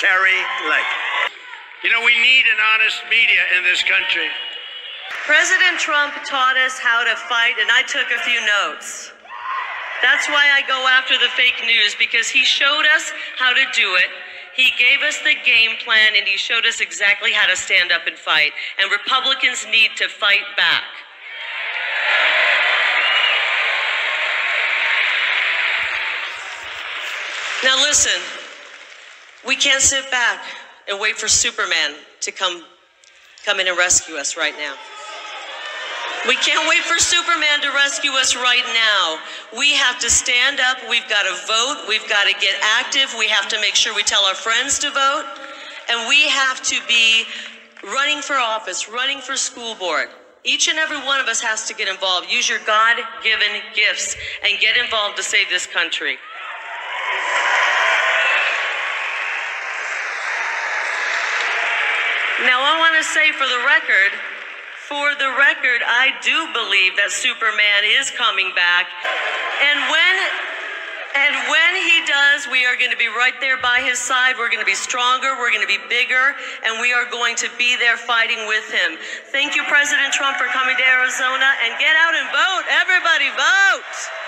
Kari Lake. You know, we need an honest media in this country. President Trump taught us how to fight, and I took a few notes. That's why I go after the fake news, because he showed us how to do it. He gave us the game plan, and he showed us exactly how to stand up and fight. And Republicans need to fight back. Now, listen, we can't sit back and wait for Superman to come, come in and rescue us right now. We can't wait for Superman to rescue us right now. We have to stand up. We've got to vote. We've got to get active. We have to make sure we tell our friends to vote. And we have to be running for office, running for school board. Each and every one of us has to get involved. Use your God given gifts and get involved to save this country. Now, I want to say for the record, for the record, I do believe that Superman is coming back. And when and when he does, we are going to be right there by his side. We're going to be stronger, we're going to be bigger, and we are going to be there fighting with him. Thank you, President Trump, for coming to Arizona and get out and vote. Everybody vote.